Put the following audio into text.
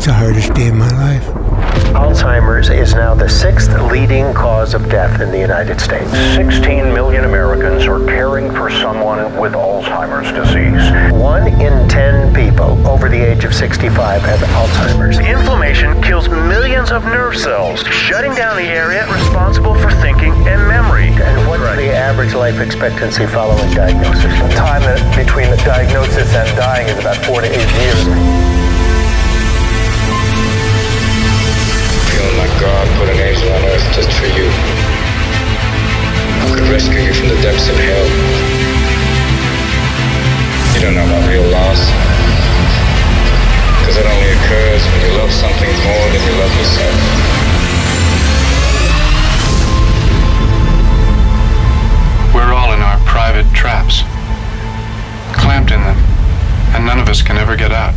was the hardest day of my life. Alzheimer's is now the sixth leading cause of death in the United States. 16 million Americans are caring for someone with Alzheimer's disease. One in 10 people over the age of 65 have Alzheimer's. Inflammation kills millions of nerve cells, shutting down the area responsible for thinking and memory. And what's the average life expectancy following diagnosis? The time between the diagnosis and dying is about four to eight years. depths of hell. You don't know about real loss. Because it only occurs when you love something more than you love yourself. We're all in our private traps, clamped in them, and none of us can ever get out.